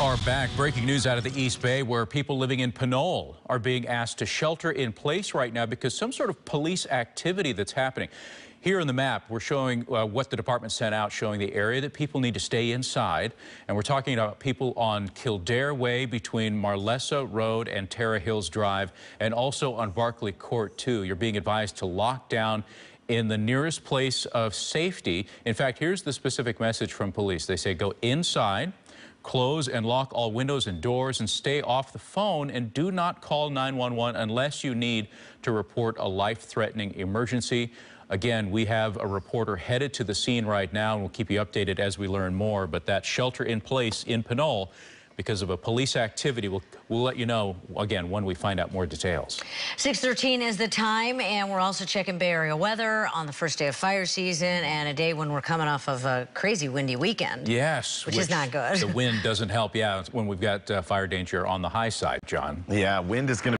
are back. Breaking news out of the East Bay where people living in Pinole are being asked to shelter in place right now because some sort of police activity that's happening. Here on the map, we're showing uh, what the department sent out, showing the area that people need to stay inside. And we're talking about people on Kildare Way between Marlessa Road and Tara Hills Drive, and also on Barkley Court, too. You're being advised to lock down in the nearest place of safety. In fact, here's the specific message from police. They say go inside, close and lock all windows and doors, and stay off the phone, and do not call 911 unless you need to report a life-threatening emergency. Again, we have a reporter headed to the scene right now, and we'll keep you updated as we learn more. But that shelter in place in Pinole because of a police activity. We'll, we'll let you know, again, when we find out more details. 613 is the time, and we're also checking Bay Area weather on the first day of fire season and a day when we're coming off of a crazy windy weekend. Yes. Which, which is not good. The wind doesn't help, yeah, when we've got uh, fire danger on the high side, John. Yeah, wind is going to